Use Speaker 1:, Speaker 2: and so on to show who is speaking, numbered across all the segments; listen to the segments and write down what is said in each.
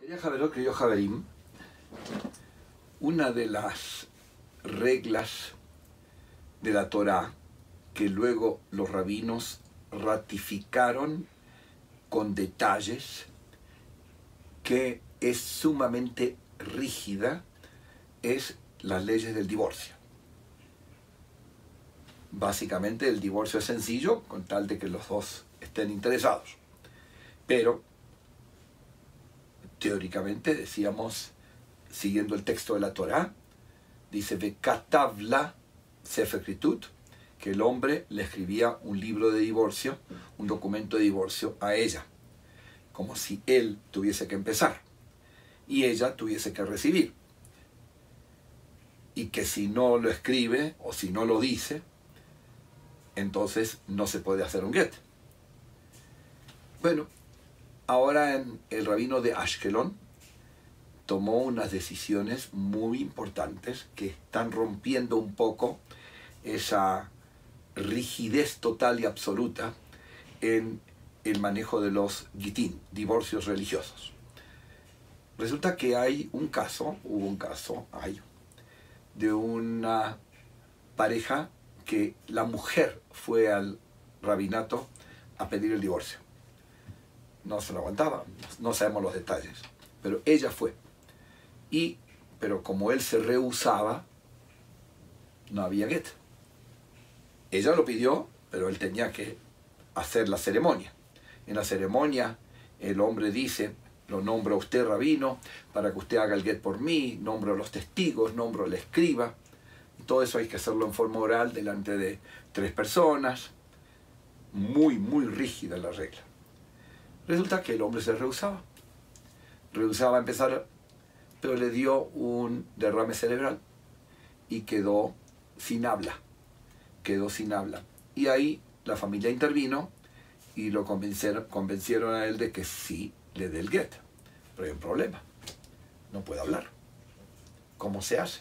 Speaker 1: Quería una de las reglas de la Torá que luego los rabinos ratificaron con detalles que es sumamente rígida es las leyes del divorcio. Básicamente el divorcio es sencillo con tal de que los dos estén interesados. Pero teóricamente decíamos, siguiendo el texto de la Torá, dice Vekatabla Sefekritut, que el hombre le escribía un libro de divorcio, un documento de divorcio a ella, como si él tuviese que empezar y ella tuviese que recibir. Y que si no lo escribe o si no lo dice, entonces no se puede hacer un get. Bueno, ahora en el rabino de Ashkelon tomó unas decisiones muy importantes que están rompiendo un poco esa rigidez total y absoluta en el manejo de los gitín, divorcios religiosos. Resulta que hay un caso, hubo un caso, hay, de una pareja que la mujer fue al rabinato a pedir el divorcio. No se lo aguantaba, no sabemos los detalles, pero ella fue. Y, pero como él se rehusaba, no había get. Ella lo pidió, pero él tenía que hacer la ceremonia. En la ceremonia el hombre dice, lo nombro a usted rabino para que usted haga el get por mí, nombro a los testigos, nombro al escriba. Todo eso hay que hacerlo en forma oral delante de tres personas. Muy, muy rígida la regla. Resulta que el hombre se rehusaba. Rehusaba empezar, pero le dio un derrame cerebral y quedó sin habla. Quedó sin habla. Y ahí la familia intervino y lo convencieron, convencieron a él de que sí le dé el get. Pero hay un problema. No puede hablar. ¿Cómo se hace?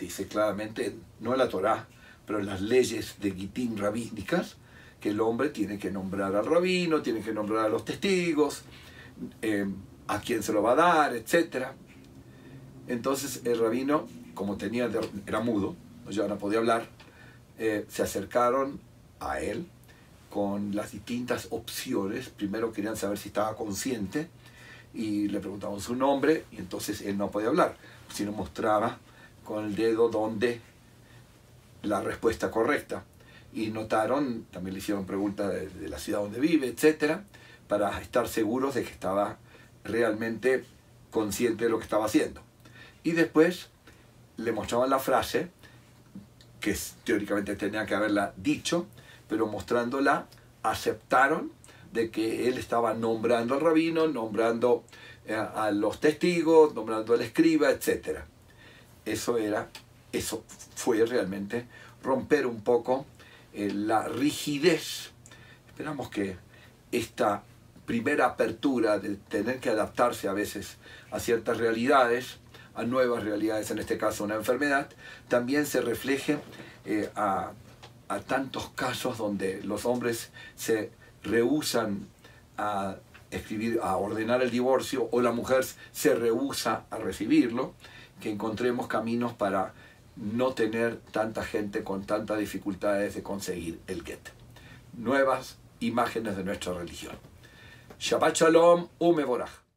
Speaker 1: Dice claramente, no en la Torá, pero en las leyes de Gitín rabínicas, que el hombre tiene que nombrar al rabino, tiene que nombrar a los testigos, eh, a quién se lo va a dar, etc. Entonces el rabino, como tenía, era mudo, ya no podía hablar, eh, se acercaron a él con las distintas opciones. Primero querían saber si estaba consciente y le preguntaban su nombre y entonces él no podía hablar, sino mostraba con el dedo donde la respuesta correcta y notaron, también le hicieron preguntas de, la ciudad donde vive, etcétera, para estar seguros de que estaba realmente consciente de lo que estaba haciendo. Y después le mostraban la frase, que teóricamente tenía que haberla dicho, pero mostrándola, aceptaron de que él estaba nombrando al rabino, nombrando eh, a los testigos, nombrando al escriba, etcétera. Eso era, eso fue realmente romper un poco eh, la rigidez. Esperamos que esta primera apertura de tener que adaptarse a veces a ciertas realidades, a nuevas realidades, en este caso una enfermedad, también se refleje eh, a, a tantos casos donde los hombres se rehusan a escribir, a ordenar el divorcio o la mujer se rehúsa a recibirlo, que encontremos caminos para no tener tanta gente con tantas dificultades de conseguir el get. Nuevas imágenes de nuestra religión. Shabbat Shalom, Umeborach.